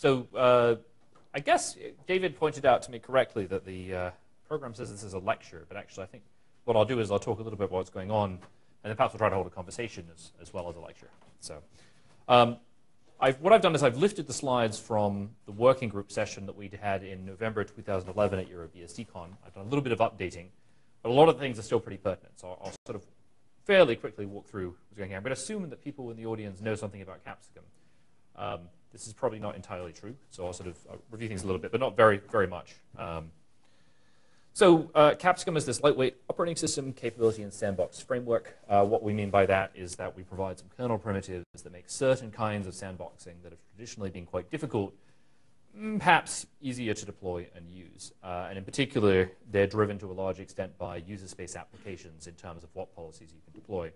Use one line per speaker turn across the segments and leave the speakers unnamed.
So uh, I guess David pointed out to me correctly that the uh, program says this is a lecture, but actually I think what I'll do is I'll talk a little bit about what's going on, and then perhaps we'll try to hold a conversation as, as well as a lecture. So um, I've, what I've done is I've lifted the slides from the working group session that we had in November 2011 at EuroBSDCon. I've done a little bit of updating, but a lot of things are still pretty pertinent. So I'll, I'll sort of fairly quickly walk through what's going on. To assume that people in the audience know something about Capsicum. Um, this is probably not entirely true, so I'll sort of I'll review things a little bit, but not very, very much. Um, so uh, Capsicum is this lightweight operating system capability and sandbox framework. Uh, what we mean by that is that we provide some kernel primitives that make certain kinds of sandboxing that have traditionally been quite difficult, mm, perhaps easier to deploy and use. Uh, and in particular, they're driven to a large extent by user space applications in terms of what policies you can deploy.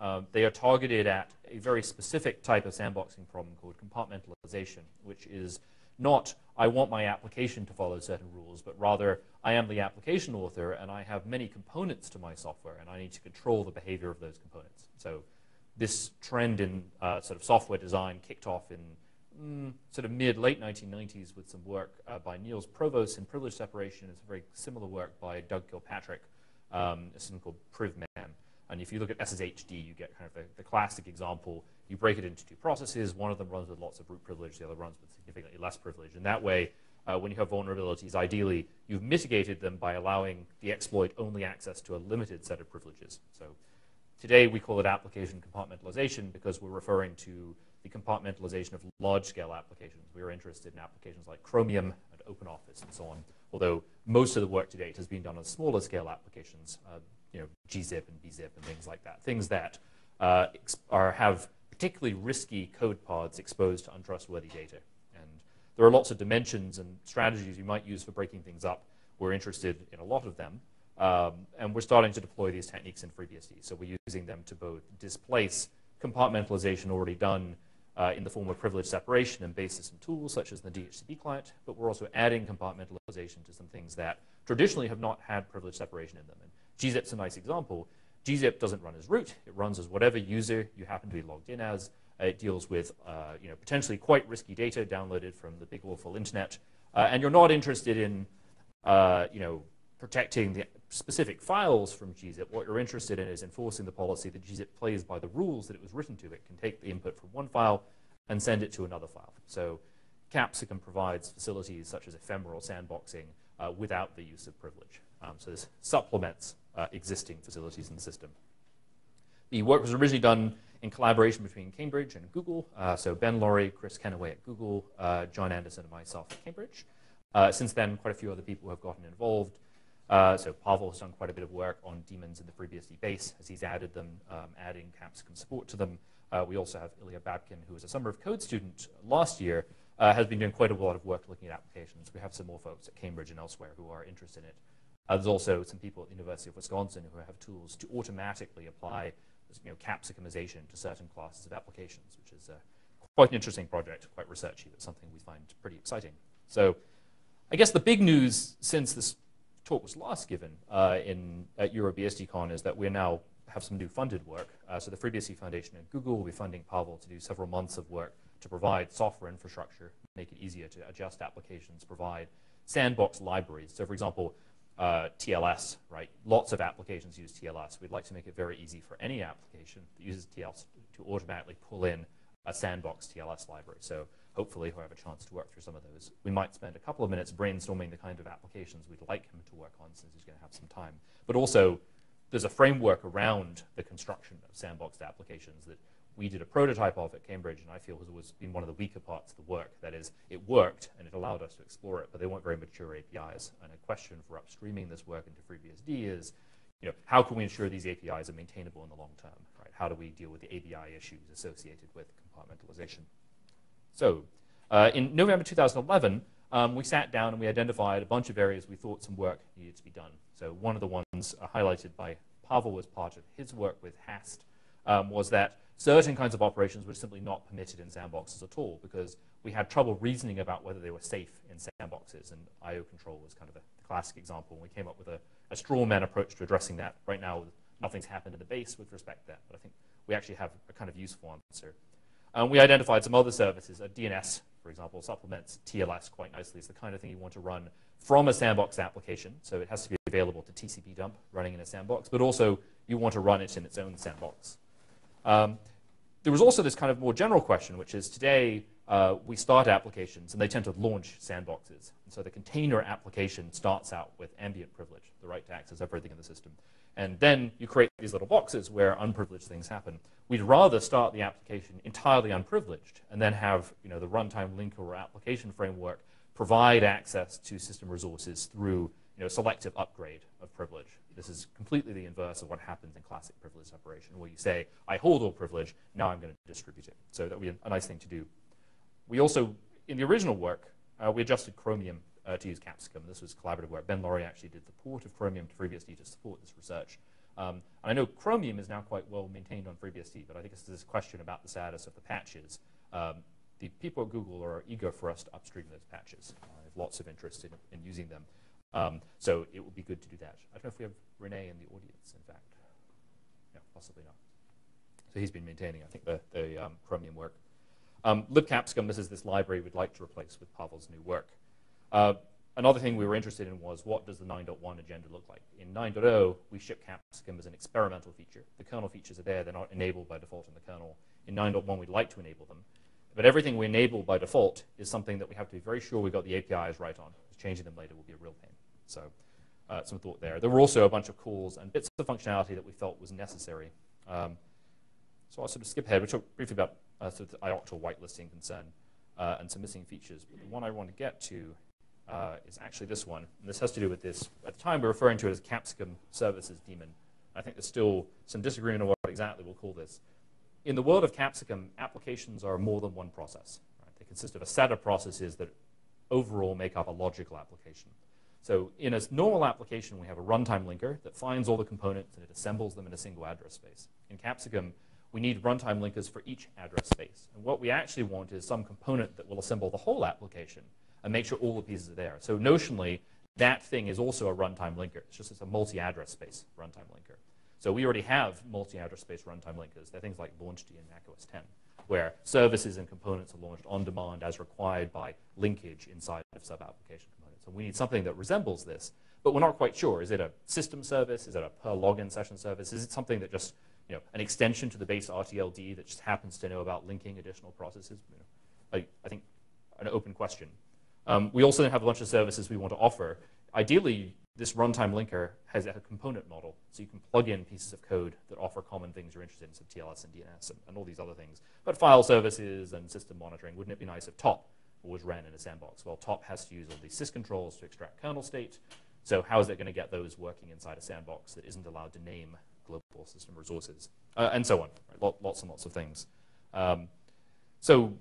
Um, they are targeted at a very specific type of sandboxing problem called compartmentalization, which is not I want my application to follow certain rules, but rather I am the application author and I have many components to my software and I need to control the behavior of those components. So this trend in uh, sort of software design kicked off in mm, sort of mid late 1990s with some work uh, by Niels Provos in privilege separation. It's a very similar work by Doug Kilpatrick, um, something called PrivMan. And if you look at SSHD, you get kind of the, the, classic example. You break it into two processes. One of them runs with lots of root privilege. The other runs with significantly less privilege. And that way, uh, when you have vulnerabilities, ideally, you've mitigated them by allowing the exploit only access to a limited set of privileges. So today, we call it application compartmentalization because we're referring to the compartmentalization of large-scale applications. We are interested in applications like Chromium and OpenOffice and so on, although most of the work to date has been done on smaller scale applications. Uh, you know, gzip and bzip and things like that. Things that uh, are, have particularly risky code pods exposed to untrustworthy data. And there are lots of dimensions and strategies you might use for breaking things up. We're interested in a lot of them. Um, and we're starting to deploy these techniques in FreeBSD. So we're using them to both displace compartmentalization already done uh, in the form of privilege separation and base system tools such as the DHCP client, but we're also adding compartmentalization to some things that traditionally have not had privilege separation in them. And gzip's a nice example. gzip doesn't run as root. It runs as whatever user you happen to be logged in as. It deals with uh, you know, potentially quite risky data downloaded from the big awful internet. Uh, and you're not interested in uh, you know, protecting the specific files from gzip. What you're interested in is enforcing the policy that gzip plays by the rules that it was written to. It can take the input from one file and send it to another file. So Capsicum provides facilities such as ephemeral sandboxing uh, without the use of privilege. Um, so this supplements uh, existing facilities in the system. The work was originally done in collaboration between Cambridge and Google. Uh, so Ben Laurie, Chris Kennaway at Google, uh, John Anderson, and myself at Cambridge. Uh, since then, quite a few other people have gotten involved. Uh, so Pavel has done quite a bit of work on daemons in the FreeBSD base as he's added them, um, adding Capsicum support to them. Uh, we also have Ilya Babkin, who was a Summer of Code student last year, uh, has been doing quite a lot of work looking at applications. We have some more folks at Cambridge and elsewhere who are interested in it. Uh, there's also some people at the University of Wisconsin who have tools to automatically apply you know, capsicumization to certain classes of applications, which is uh, quite an interesting project, quite researchy, but something we find pretty exciting. So I guess the big news since this talk was last given uh, in, at EuroBSDCon is that we now have some new funded work. Uh, so the FreeBSD Foundation and Google will be funding Pavel to do several months of work to provide software infrastructure, make it easier to adjust applications, provide sandbox libraries. So for example, uh, TLS, right? Lots of applications use TLS. We'd like to make it very easy for any application that uses TLS to automatically pull in a sandbox TLS library. So hopefully he'll have a chance to work through some of those. We might spend a couple of minutes brainstorming the kind of applications we'd like him to work on since he's going to have some time. But also, there's a framework around the construction of sandboxed applications that we did a prototype of at Cambridge, and I feel has always been one of the weaker parts of the work. That is, it worked, and it allowed us to explore it, but they weren't very mature APIs. And a question for upstreaming this work into FreeBSD is, you know, how can we ensure these APIs are maintainable in the long term? Right? How do we deal with the ABI issues associated with compartmentalization? So, uh, in November 2011, um, we sat down and we identified a bunch of areas we thought some work needed to be done. So one of the ones uh, highlighted by Pavel as part of his work with HAST um, was that certain kinds of operations were simply not permitted in sandboxes at all because we had trouble reasoning about whether they were safe in sandboxes, and IO control was kind of a classic example. And we came up with a, a straw man approach to addressing that. Right now, nothing's happened in the base with respect to that, but I think we actually have a kind of useful answer. And we identified some other services. A DNS, for example, supplements TLS quite nicely. It's the kind of thing you want to run from a sandbox application. So it has to be available to TCP dump running in a sandbox, but also you want to run it in its own sandbox. Um, there was also this kind of more general question, which is today uh, we start applications and they tend to launch sandboxes. And so the container application starts out with ambient privilege, the right to access everything in the system. And then you create these little boxes where unprivileged things happen. We'd rather start the application entirely unprivileged and then have you know, the runtime linker or application framework provide access to system resources through you know, selective upgrade of privilege. This is completely the inverse of what happens in classic privilege separation, where you say, I hold all privilege, now I'm going to distribute it. So that would be a nice thing to do. We also, in the original work, uh, we adjusted Chromium uh, to use Capsicum. This was collaborative work. Ben Laurie actually did the port of Chromium to FreeBSD to support this research. Um, and I know Chromium is now quite well maintained on FreeBSD, but I think it's this question about the status of the patches. Um, the people at Google are eager for us to upstream those patches. I have lots of interest in, in using them. Um, so it would be good to do that. I don't know if we have Rene in the audience, in fact. No, possibly not. So he's been maintaining, I think, the, the um, Chromium work. Um, libcapsicum, this is this library we'd like to replace with Pavel's new work. Uh, another thing we were interested in was what does the 9.1 agenda look like? In 9.0, we ship Capsicum as an experimental feature. The kernel features are there. They're not enabled by default in the kernel. In 9.1, we'd like to enable them. But everything we enable by default is something that we have to be very sure we got the APIs right on. Changing them later will be a real pain. So uh, some thought there. There were also a bunch of calls and bits of functionality that we felt was necessary. Um, so I'll sort of skip ahead. We'll talk briefly about uh, sort of the ioctl whitelisting concern uh, and some missing features. But the one I want to get to uh, is actually this one. And this has to do with this. At the time, we are referring to it as Capsicum Services Daemon. I think there's still some disagreement on what exactly we'll call this. In the world of Capsicum, applications are more than one process. Right? They consist of a set of processes that overall make up a logical application. So in a normal application, we have a runtime linker that finds all the components and it assembles them in a single address space. In Capsicum, we need runtime linkers for each address space. And what we actually want is some component that will assemble the whole application and make sure all the pieces are there. So notionally, that thing is also a runtime linker. It's just it's a multi-address space runtime linker. So we already have multi-address space runtime linkers. They're things like LaunchD in macOS 10, where services and components are launched on demand as required by linkage inside of sub-application. And we need something that resembles this, but we're not quite sure. Is it a system service? Is it a per login session service? Is it something that just, you know, an extension to the base RTLD that just happens to know about linking additional processes? You know, I, I think an open question. Um, we also have a bunch of services we want to offer. Ideally, this runtime linker has a component model, so you can plug in pieces of code that offer common things you're interested in, so TLS and DNS and, and all these other things. But file services and system monitoring, wouldn't it be nice if top was ran in a sandbox? Well, top has to use all these syscontrols to extract kernel state. So how is it going to get those working inside a sandbox that isn't allowed to name global system resources? Uh, and so on, right? lots and lots of things. Um, so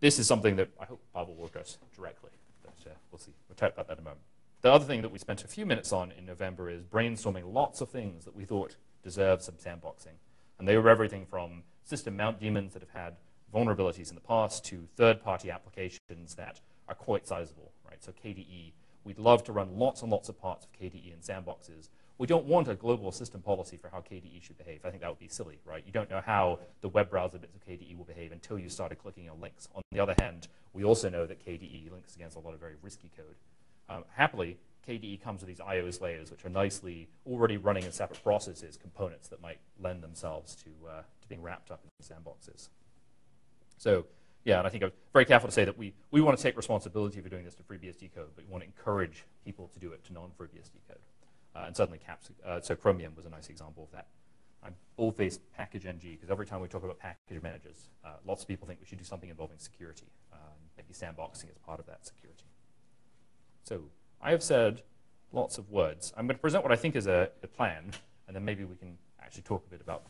this is something that I hope Pavel will address directly, but uh, we'll see. We'll talk about that in a moment. The other thing that we spent a few minutes on in November is brainstorming lots of things that we thought deserved some sandboxing. And they were everything from system mount daemons that have had vulnerabilities in the past to third-party applications that are quite sizable, right? So KDE, we'd love to run lots and lots of parts of KDE in sandboxes. We don't want a global system policy for how KDE should behave. I think that would be silly, right? You don't know how the web browser bits of KDE will behave until you started clicking on links. On the other hand, we also know that KDE links against a lot of very risky code. Um, happily, KDE comes with these IO slaves, which are nicely already running in separate processes, components that might lend themselves to, uh, to being wrapped up in sandboxes. So yeah, and I think I'm very careful to say that we, we want to take responsibility for doing this to FreeBSD code, but we want to encourage people to do it to non-FreeBSD code. Uh, and certainly Caps, uh, so Chromium was a nice example of that. I'm all-faced package ng because every time we talk about package managers, uh, lots of people think we should do something involving security. Um, maybe sandboxing is part of that security. So I have said lots of words. I'm going to present what I think is a, a plan, and then maybe we can actually talk a bit about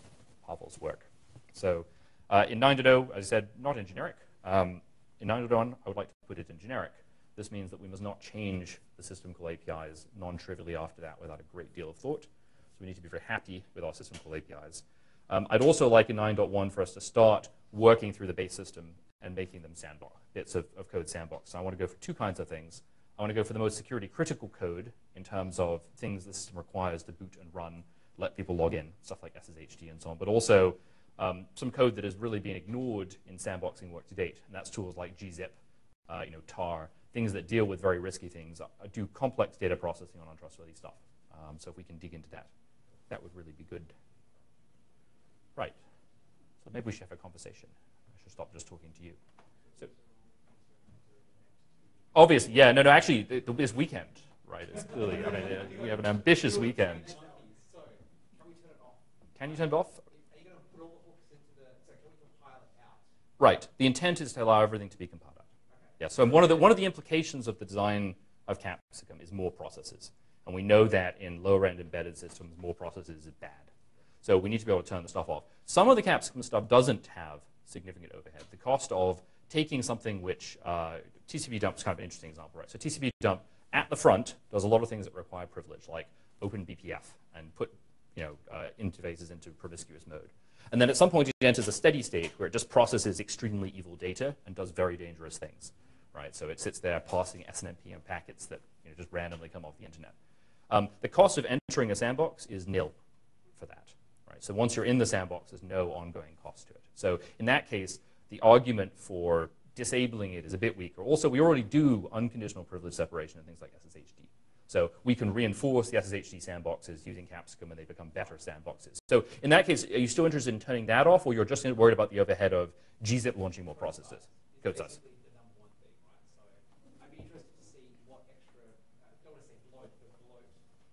Pavel's work. So uh, in 9.0, as I said, not in generic. Um, in 9.1, I would like to put it in generic. This means that we must not change the system call APIs non-trivially after that without a great deal of thought. So we need to be very happy with our system call APIs. Um, I'd also like in 9.1 for us to start working through the base system and making them sandbox, bits of, of code sandbox. So I want to go for two kinds of things. I want to go for the most security critical code in terms of things the system requires to boot and run, let people log in, stuff like SSHD and so on, but also um, some code that has really been ignored in sandboxing work to date, and that's tools like gzip, uh, you know, tar, things that deal with very risky things, uh, do complex data processing on untrustworthy stuff. Um, so if we can dig into that, that would really be good. Right. So maybe we should have a conversation. I should stop just talking to you. So, obviously, yeah, no, no, actually, this weekend, right? It's clearly, I mean, we have an ambitious weekend. Can you turn it off? Right. The intent is to allow everything to be compiled out. Yeah. So one of the one of the implications of the design of Capsicum is more processes, and we know that in lower end embedded systems, more processes is bad. So we need to be able to turn the stuff off. Some of the Capsicum stuff doesn't have significant overhead. The cost of taking something which uh, TCP dump is kind of an interesting example, right? So TCP dump at the front does a lot of things that require privilege, like open BPF and put you know, uh, interfaces into promiscuous mode. And then at some point, it enters a steady state where it just processes extremely evil data and does very dangerous things, right? So it sits there passing SNMP packets that you know, just randomly come off the internet. Um, the cost of entering a sandbox is nil for that, right? So once you're in the sandbox, there's no ongoing cost to it. So in that case, the argument for disabling it is a bit weaker. Also, we already do unconditional privilege separation and things like SSHD. So we can reinforce the SSHD sandboxes using Capsicum and they become better sandboxes. So in that case, are you still interested in turning that off or you're just worried about the overhead of gzip launching more processes? Code size.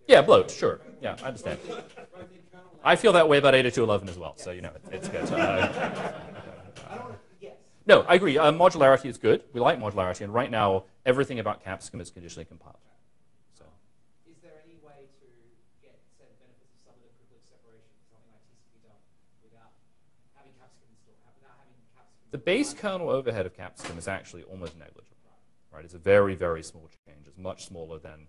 Yeah, bloat, sure. Yeah, I understand. I feel that way about 802.11 as well, so you know, it's good. Uh, no, I agree. Uh, modularity is good. We like modularity, and right now, everything about Capsicum is conditionally compiled. The base kernel overhead of Capsicum is actually almost negligible. Right? It's a very, very small change. It's much smaller than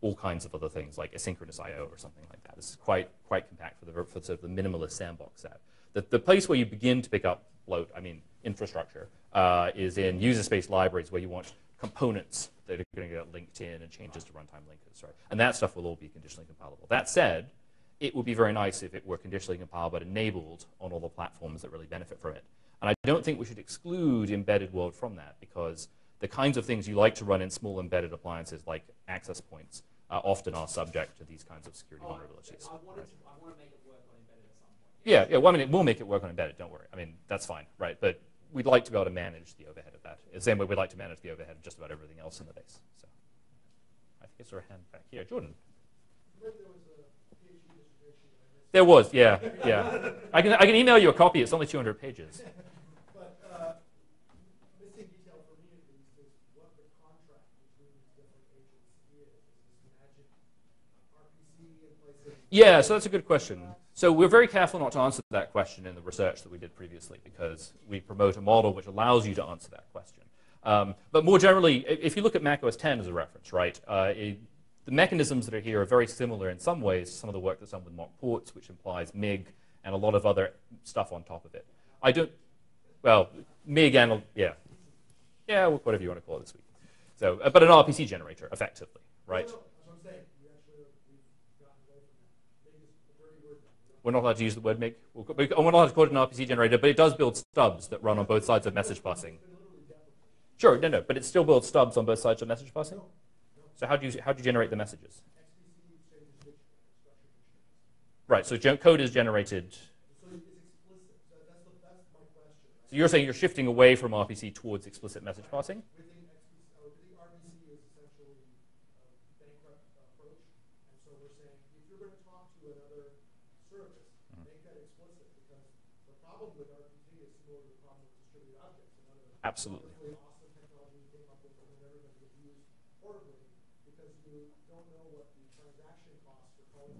all kinds of other things like asynchronous I/O or something like that. It's quite quite compact for the for sort of the minimalist sandbox set. The, the place where you begin to pick up bloat, I mean infrastructure, uh, is in user space libraries where you want components that are going to get linked in and changes to runtime linkers, right? And that stuff will all be conditionally compilable. That said, it would be very nice if it were conditionally compiled but enabled on all the platforms that really benefit from it. And I don't think we should exclude embedded world from that because the kinds of things you like to run in small embedded appliances like access points uh, often are subject to these kinds of security oh, vulnerabilities. I, right? to, I want to make it work on embedded at some point. Yeah, yeah. Well, I mean, we'll make it work on embedded. Don't worry. I mean, that's fine, right? But we'd like to be able to manage the overhead of that. The same way we'd like to manage the overhead of just about everything else in the base. So, I think it's our hand back here, Jordan. There was, yeah, yeah. I can I can email you a copy. It's only 200 pages. Yeah, so that's a good question. So we're very careful not to answer that question in the research that we did previously because we promote a model which allows you to answer that question. Um, but more generally, if you look at Mac OS 10 as a reference, right, uh, it, the mechanisms that are here are very similar in some ways to some of the work that's done with Mach ports, which implies MIG and a lot of other stuff on top of it. I don't, well, MIG and, yeah, yeah, whatever you want to call it this week. So, uh, but an RPC generator, effectively, right? We're not allowed to use the word MIG. We're not allowed to call it an RPC generator, but it does build stubs that run on both sides of message passing. Sure, no, no, but it still builds stubs on both sides of message passing. So how do you how do you generate the messages? Right. So code is generated. So you're saying you're shifting away from RPC towards explicit message passing? Absolutely.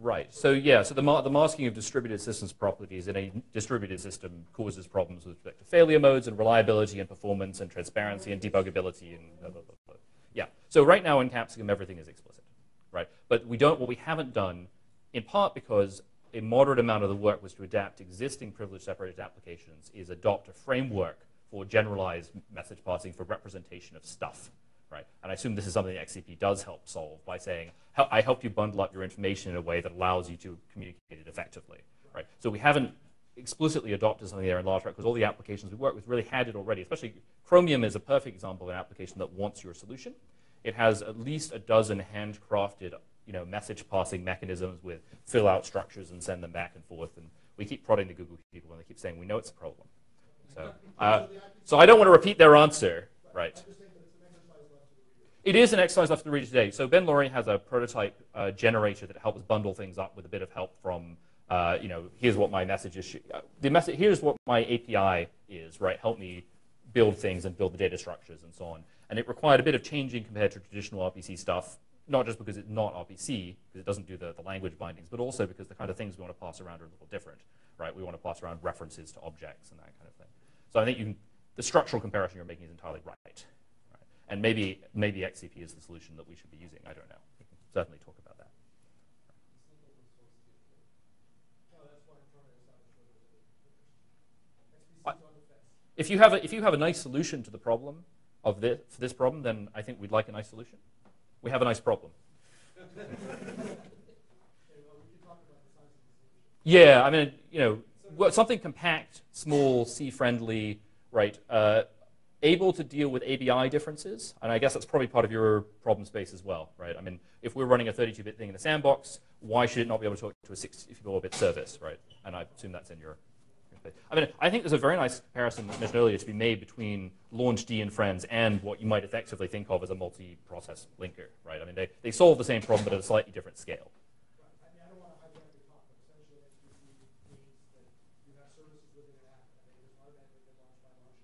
Right. So yeah. So the, ma the masking of distributed systems properties in a distributed system causes problems with respect to failure modes and reliability and performance and transparency and debuggability and blah, blah, blah, yeah. So right now in Capsicum everything is explicit, right? But we don't. What we haven't done, in part because a moderate amount of the work was to adapt existing privilege separated applications, is adopt a framework for generalized message passing for representation of stuff, right? And I assume this is something that XPC does help solve by saying, I help you bundle up your information in a way that allows you to communicate it effectively, right? So we haven't explicitly adopted something there in large part because all the applications we work with really had it already. Especially Chromium is a perfect example of an application that wants your solution. It has at least a dozen handcrafted you know, message passing mechanisms with fill out structures and send them back and forth. And we keep prodding the Google people and they keep saying, we know it's a problem. So, uh, so I don't want to repeat their answer, right? It is an exercise left to read today. So Ben Laurie has a prototype uh, generator that helps bundle things up with a bit of help from, uh, you know, here's what my message is. Uh, the message, here's what my API is, right? Help me build things and build the data structures and so on. And it required a bit of changing compared to traditional RPC stuff, not just because it's not RPC, because it doesn't do the, the language bindings, but also because the kind of things we want to pass around are a little different, right? We want to pass around references to objects and that kind of. So I think you can, the structural comparison you're making is entirely right. right. And maybe, maybe XPC is the solution that we should be using. I don't know. We can certainly talk about that. If you, have a, if you have a nice solution to the problem of this, for this problem, then I think we'd like a nice solution. We have a nice problem. yeah, I mean, you know, something compact, small, C-friendly, right, uh, able to deal with ABI differences, and I guess that's probably part of your problem space as well, right? I mean, if we're running a 32-bit thing in a sandbox, why should it not be able to talk to a 64-bit service, right? And I assume that's in your I mean, I think there's a very nice comparison mentioned earlier to be made between LaunchD and Friends and what you might effectively think of as a multi-process linker, right? I mean, they, they solve the same problem, but at a slightly different scale.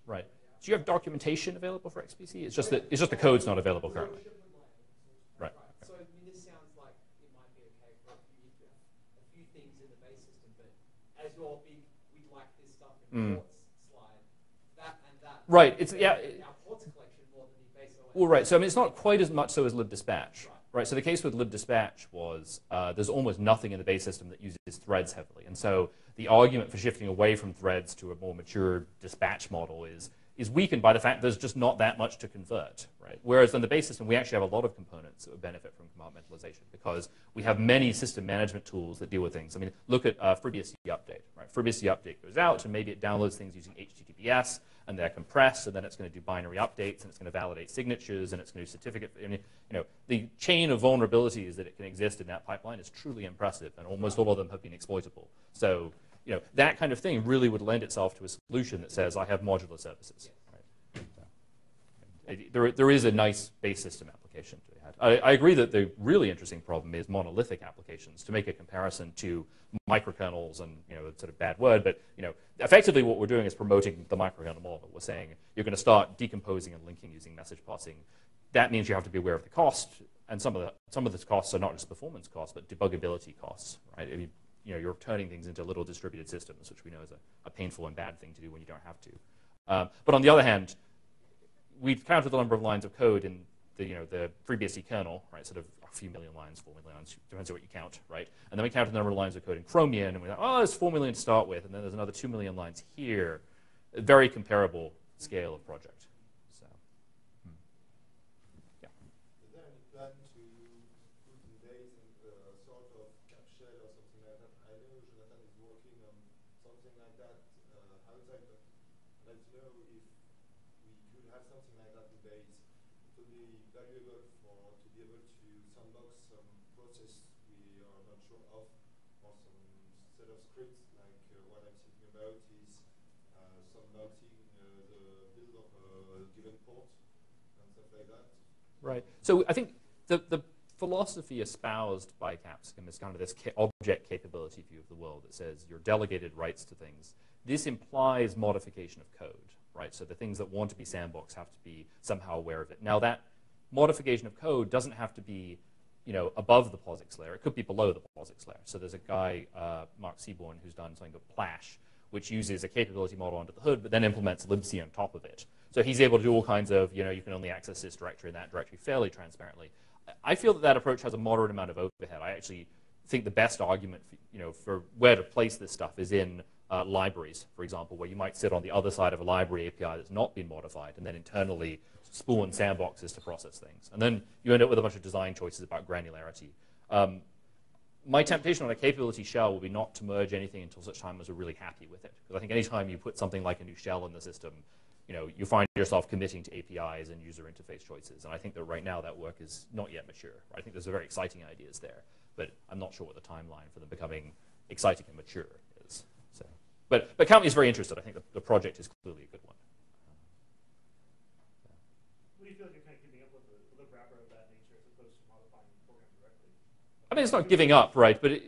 Right. Do you have documentation available for XPC? It's just that it's just the code's not available currently. Right.
So I mean, this sounds like it might be okay for a few, a few things in the base system, but as your big we like this stuff in Mm. Ports slide, that and that.
Right. It's yeah. well, right. So I mean, it's not quite as much so as libdispatch. Right. Right. So the case with libdispatch was uh, there's almost nothing in the base system that uses threads heavily, and so the argument for shifting away from threads to a more mature dispatch model is is weakened by the fact there's just not that much to convert, right? Whereas in the base system, we actually have a lot of components that would benefit from compartmentalization because we have many system management tools that deal with things. I mean, look at uh, FreeBSD update, right? FreeBSD update goes out and maybe it downloads things using HTTPS and they're compressed and then it's going to do binary updates and it's going to validate signatures and it's going to do certificate. I mean, you know, the chain of vulnerabilities that it can exist in that pipeline is truly impressive and almost all of them have been exploitable. So you know, that kind of thing really would lend itself to a solution that says, I have modular services. Right? So, there, there is a nice base system application to had. I, I, agree that the really interesting problem is monolithic applications. To make a comparison to microkernels, and you know, it's sort of bad word, but you know, effectively what we're doing is promoting the microkernel model. We're saying you're going to start decomposing and linking using message passing. That means you have to be aware of the cost, and some of the some of the costs are not just performance costs, but debuggability costs. Right? I mean, you know, you're turning things into little distributed systems, which we know is a, a painful and bad thing to do when you don't have to. Um, but on the other hand, we've counted the number of lines of code in the, you know, the FreeBSD kernel, right, sort of a few million lines, four million lines, depends on what you count, right? And then we counted the number of lines of code in Chromium, and we thought, oh, there's four million to start with, and then there's another two million lines here. A very comparable scale of project. Right. So I think the, the philosophy espoused by Capsicum is kind of this ca object capability view of the world that says your delegated rights to things. This implies modification of code, right? So the things that want to be sandbox have to be somehow aware of it. Now that modification of code doesn't have to be you know, above the POSIX layer. It could be below the POSIX layer. So there's a guy, uh, Mark Seaborn, who's done something called Plash, which uses a capability model under the hood, but then implements libc on top of it. So he's able to do all kinds of, you know, you can only access this directory and that directory fairly transparently. I feel that that approach has a moderate amount of overhead. I actually think the best argument, for, you know, for where to place this stuff is in uh, libraries, for example, where you might sit on the other side of a library API that's not been modified and then internally spawn sandboxes to process things. And then you end up with a bunch of design choices about granularity. Um, my temptation on a capability shell will be not to merge anything until such time as we're really happy with it. Because I think anytime you put something like a new shell in the system, you know, you find yourself committing to APIs and user interface choices. And I think that right now that work is not yet mature. I think there's a very exciting ideas there, but I'm not sure what the timeline for them becoming exciting and mature is. So, but but Count Me is very interested. I think the, the project is clearly a good one.
What do you feel like you're kind of keeping up with the, with the wrapper of that nature as opposed to modifying the program directly?
I mean, it's not giving up, right? But it,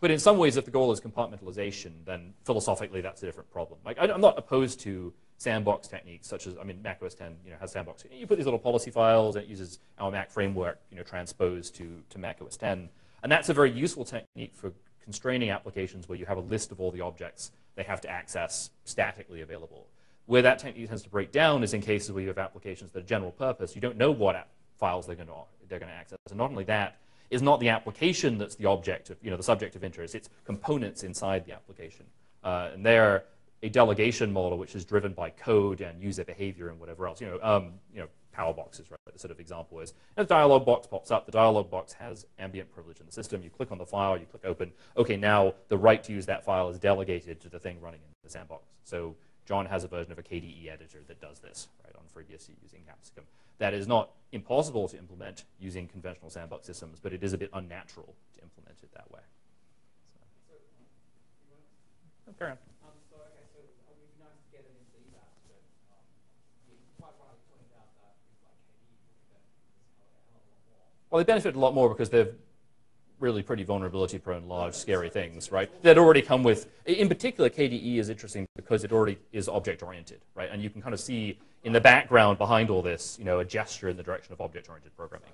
but in some ways, if the goal is compartmentalization, then philosophically that's a different problem. Like I, I'm not opposed to sandbox techniques such as, I mean, Mac OS 10 you know, has sandbox. You put these little policy files and it uses our Mac framework you know, transposed to, to Mac OS 10. And that's a very useful technique for constraining applications where you have a list of all the objects they have to access statically available. Where that technique tends to break down is in cases where you have applications that are general purpose. You don't know what files they're going to they're going to access. And not only that, is not the application that's the object of, you know, the subject of interest. It's components inside the application. Uh, and there, a delegation model which is driven by code and user behavior and whatever else. You know, um, you know, power boxes, right? The sort of example is a dialog box pops up. The dialog box has ambient privilege in the system. You click on the file, you click open. Okay, now the right to use that file is delegated to the thing running in the sandbox. So John has a version of a KDE editor that does this, right, on FreeBSD using Capsicum. That is not impossible to implement using conventional sandbox systems, but it is a bit unnatural to implement it that way. So. Oh, carry on. Well, they benefit a lot more because they're really pretty vulnerability prone, large, scary things, right? That already come with, in particular, KDE is interesting because it already is object oriented, right? And you can kind of see in the background behind all this, you know, a gesture in the direction of object oriented programming.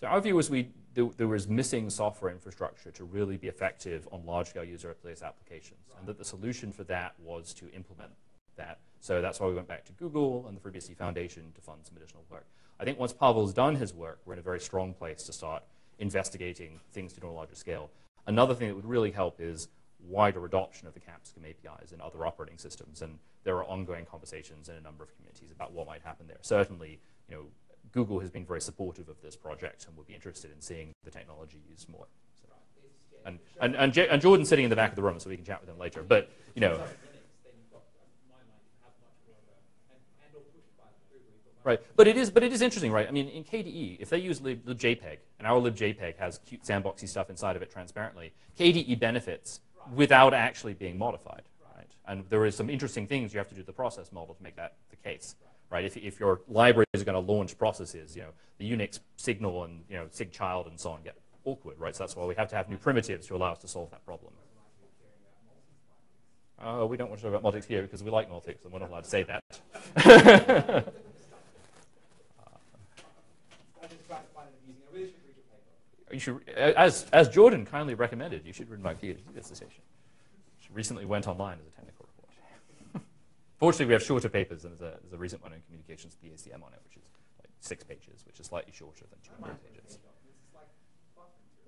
So our view is we there, there, was missing software infrastructure to really be effective on large-scale user interface applications, right. and that the solution for that was to implement that. So that's why we went back to Google and the FreeBSD Foundation to fund some additional work. I think once Pavel's done his work, we're in a very strong place to start investigating things to do on a larger scale. Another thing that would really help is wider adoption of the Capsicum APIs in other operating systems, and there are ongoing conversations in a number of communities about what might happen there. Certainly, you know, Google has been very supportive of this project and would be interested in seeing the technology used more. So, and, and, and, and Jordan's sitting in the back of the room, so we can chat with him later. But, you know. Right, but it is, but it is interesting, right? I mean, in KDE, if they use lib, libjpeg, and our libjpeg has cute sandboxy stuff inside of it transparently, KDE benefits without actually being modified, right? And there is some interesting things you have to do to the process model to make that the case right? If, if your libraries are going to launch processes, you know, the Unix signal and, you know, sigchild and so on get awkward, right? So that's why we have to have new primitives to allow us to solve that problem. Uh, we don't want to talk about Multics here because we like Multics and we're not allowed to say that. you should, as, as Jordan kindly recommended, you should read my PhD dissertation, which recently went online as a technical Fortunately, we have shorter papers, and there's a, there's a recent one in Communications with the ACM on it, which is like six pages, which is slightly shorter than 200 pages.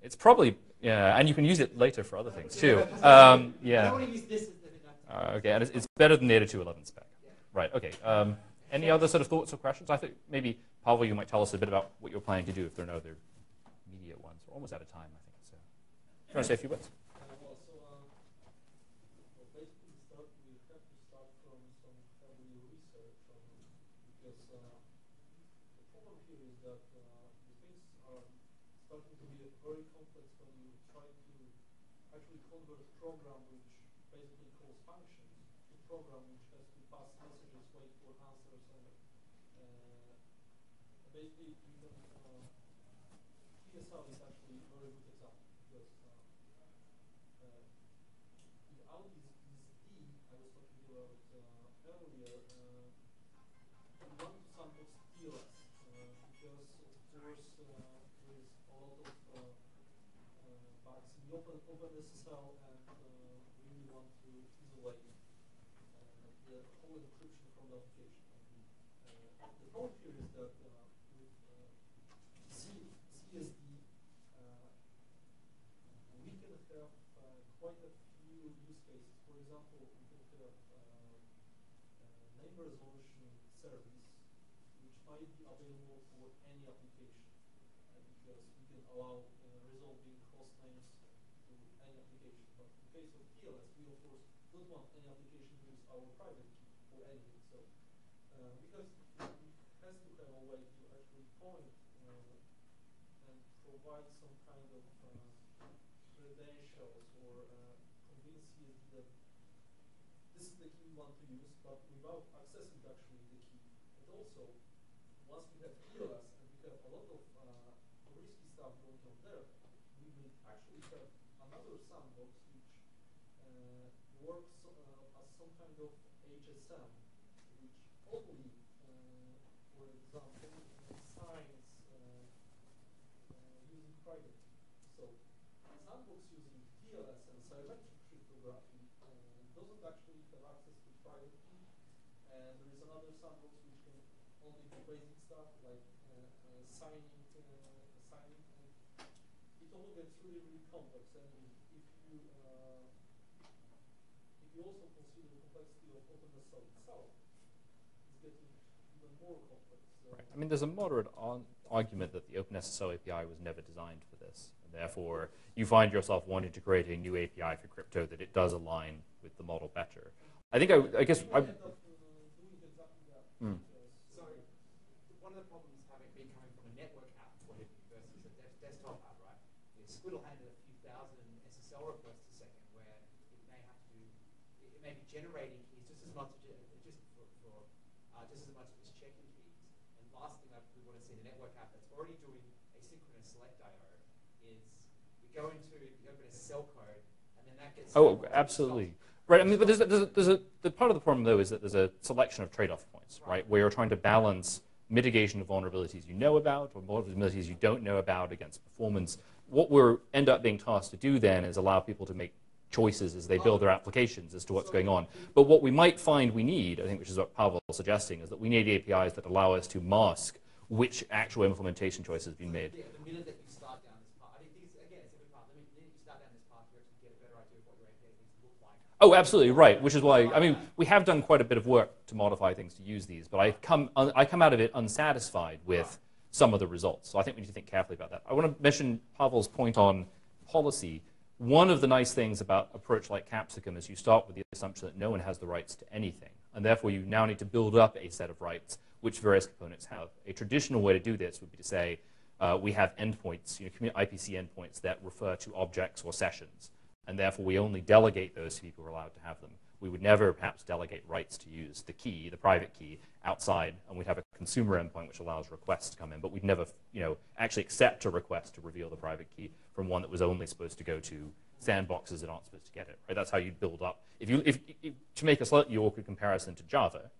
It's probably, yeah, and you can use it later for other things too. Um, yeah. Uh, okay, and it's, it's, better than the 8211 spec. Right, okay. Um, any other sort of thoughts or questions? I think maybe, Pavel, you might tell us a bit about what you're planning to do if there are no other immediate ones. We're almost out of time, I think. So, you want to say a few words?
program which basically calls functions to program which has to pass messages, wait for answers, and uh, basically you can, uh, TSL is actually a very good example because uh, uh, without this, this D I was talking about uh, earlier, uh, you want to sample TLS uh, because of course uh, there is a lot of uh, uh, bugs in open, OpenSSL and point here is that uh, with uh, C, CSD, uh, we can have uh, quite a few use cases. For example, we can have uh, name resolution service which might be available for any application uh, because we can allow uh, resolving host names to any application. But in case of TLS, we of course don't want any application to use our private key for anything. So uh, because it has to have a way to actually point uh, and provide some kind of uh, credentials or uh, convince you that this is the key we want to use, but without accessing actually the key. And also, once we have TLS and we have a lot of uh, risky stuff going on there, we will actually have another sandbox which uh, works uh, as some kind of HSM, which only, uh, for example, signs uh, uh, using private. So, sandbox using TLS and symmetric cryptography actually have access to private key. And there is another sandbox which can only do basic stuff like uh, uh, signing, uh, signing, and it all gets really, really complex. And if you if you also consider the complexity of OpenSSL itself, it's getting even more complex. So
Right. I mean, there's a moderate argument that the OpenSSL API was never designed for this. And therefore, you find yourself wanting to create a new API for crypto that it does align with the model better. I think I, I guess I,
might end up doing exactly that.
Hmm.
Because,
So, one of the problems having been coming from a network app point of view versus a desktop app, right, is Squiddle handled a few thousand SSL requests a second, where it may have to, it, it may be generating keys just as much, as just for, for uh, just as much as checking keys. And last thing I, we want to see in a network app that's already doing asynchronous select IO is we go into the OpenSSL code, and then that gets
oh, absolutely. Right. I mean, but there's a, there's a, there's a the part of the problem though is that there's a selection of trade-off points, right? Where you're trying to balance mitigation of vulnerabilities you know about or vulnerabilities you don't know about against performance. What we're end up being tasked to do then is allow people to make choices as they build their applications as to what's going on. But what we might find we need, I think, which is what Pavel is suggesting, is that we need APIs that allow us to mask which actual implementation choices have been made.
Yeah, the minute that you start down this path, I think it's, again, it's a good path. The minute you start down this path, you actually get a better idea of what your API needs to look like.
Oh, absolutely right. Which is why I mean we have done quite a bit of work to modify things to use these, but I come I come out of it unsatisfied with some of the results. So I think we need to think carefully about that. I want to mention Pavel's point on policy. One of the nice things about approach like Capsicum is you start with the assumption that no one has the rights to anything, and therefore you now need to build up a set of rights which various components have. A traditional way to do this would be to say uh, we have endpoints, you know, IPC endpoints that refer to objects or sessions and therefore we only delegate those to people who are allowed to have them. We would never perhaps delegate rights to use the key, the private key, outside, and we'd have a consumer endpoint which allows requests to come in, but we'd never, you know, actually accept a request to reveal the private key from one that was only supposed to go to sandboxes that aren't supposed to get it. Right? That's how you'd build up. If you, if, if to make a slightly awkward comparison to Java,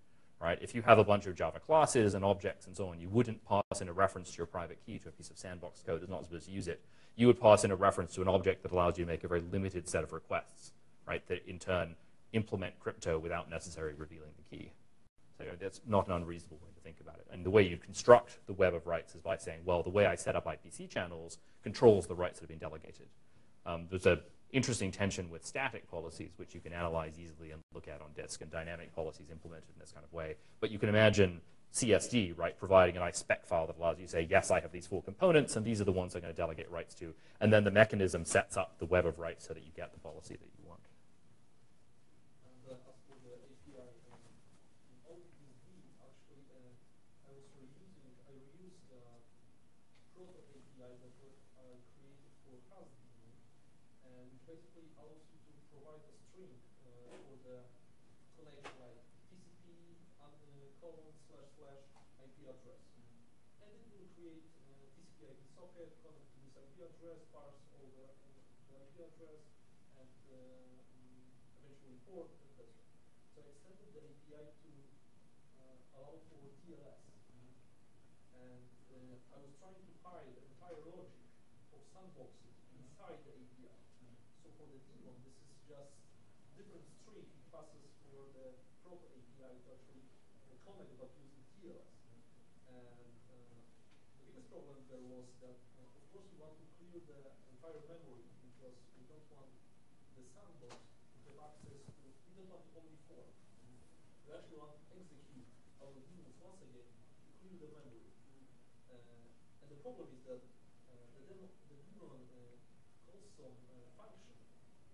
right? If you have a bunch of Java classes and objects and so on, you wouldn't pass in a reference to your private key to a piece of sandbox code that's not supposed to use it. You would pass in a reference to an object that allows you to make a very limited set of requests, right? That in turn implement crypto without necessarily revealing the key. So that's not an unreasonable way to think about it. And the way you construct the web of rights is by saying, well, the way I set up IPC channels controls the rights that have been delegated. Um, there's an interesting tension with static policies, which you can analyze easily and look at on disk, and dynamic policies implemented in this kind of way. But you can imagine CSD, right, providing a nice spec file that allows you to say, yes, I have these four components, and these are the ones I'm going to delegate rights to. And then the mechanism sets up the web of rights so that you get the policy that you want.
And uh, as for the API, um, in OpenBSD, actually, uh, I was reusing, I reused the proto API that was uh, created for HASTD, and which basically allows you to provide a string uh, for the connection, like TCP and, uh, colon slash slash IP address. And it will create uh, TCP IP socket, connect to this IP address, parse all the, uh, the IP address, and uh, mm, eventually port, etc. So I extended the API to uh, allow for TLS. And uh, I was trying to hide the entire logic sandboxing inside the API. So for the daemon, this is just different string passes for the proper API to actually uh, connect but using TLS. And uh, the biggest problem there was that, uh, of course, we want to clear the entire memory because we don't want the sandbox to have access to, we don't want only form. We actually want to execute our daemons once again to clear the memory. Uh, and the problem is that uh, the demo, the daemon uh, calls some uh, function,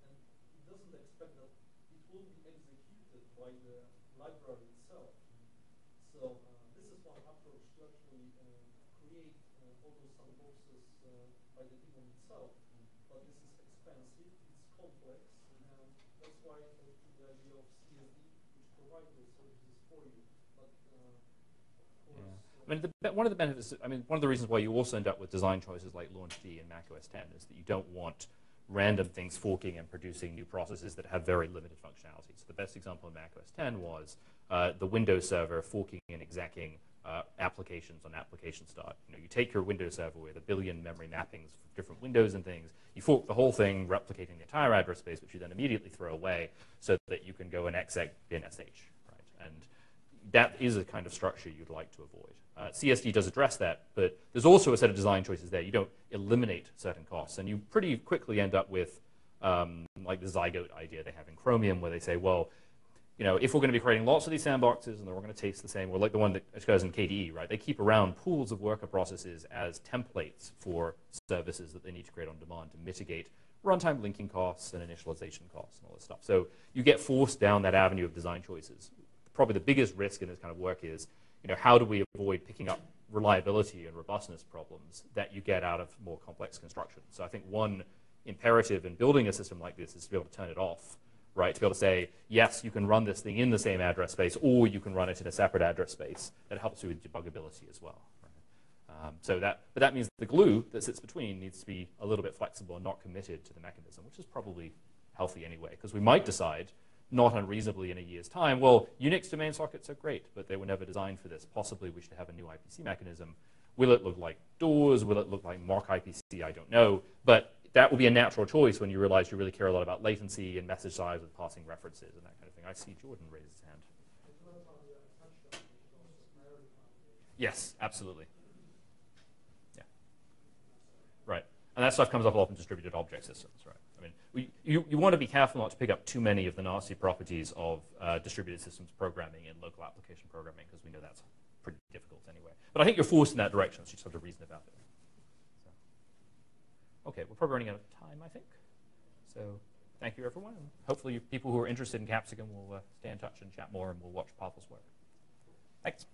and it doesn't expect that it will be executed by the library itself. So uh, this is one approach to actually uh, create uh, all those sandboxes uh, by the daemon itself. But this is expensive, it's complex, and that's why I took the idea of CSD, which provides those services for you. But uh, of course, uh,
I mean, the, one of the benefits, I mean, one of the reasons why you also end up with design choices like LaunchD and Mac OS 10 is that you don't want random things forking and producing new processes that have very limited functionality. So the best example in Mac OS 10 was uh, the Windows server forking and execing uh, applications on application start. You know, you take your Windows server with a billion memory mappings for different windows and things, you fork the whole thing, replicating the entire address space, which you then immediately throw away so that you can go and exec bin sh, right? And that is a kind of structure you'd like to avoid. Uh, CSD does address that, but there's also a set of design choices there. You don't eliminate certain costs, and you pretty quickly end up with um, like the Zygote idea they have in Chromium, where they say, well, you know, if we're going to be creating lots of these sandboxes and they're all going to taste the same, or like the one that goes in KDE, right? They keep around pools of worker processes as templates for services that they need to create on demand to mitigate runtime linking costs and initialization costs and all this stuff. So you get forced down that avenue of design choices. Probably the biggest risk in this kind of work is, you know, how do we avoid picking up reliability and robustness problems that you get out of more complex construction? So I think one imperative in building a system like this is to be able to turn it off right? To be able to say, yes, you can run this thing in the same address space, or you can run it in a separate address space. That helps you with debuggability as well. Um, so that, but that means the glue that sits between needs to be a little bit flexible and not committed to the mechanism, which is probably healthy anyway, because we might decide, not unreasonably in a year's time, well, Unix domain sockets are great, but they were never designed for this. Possibly we should have a new IPC mechanism. Will it look like doors? Will it look like Mach IPC? I don't know. But that will be a natural choice when you realize you really care a lot about latency and message size with passing references and that kind of thing. I see Jordan raise his hand. Yes, absolutely. Yeah. Right. And that stuff comes up a lot in distributed object systems, right? You, you want to be careful not to pick up too many of the nasty properties of uh, distributed systems programming and local application programming because we know that's pretty difficult anyway. But I think you're forced in that direction, so you just have to reason about it. Okay, we're probably running out of time, I think. So thank you, everyone. And hopefully, people who are interested in Capsicum will uh, stay in touch and chat more, and we'll watch Pawel's work. Thanks.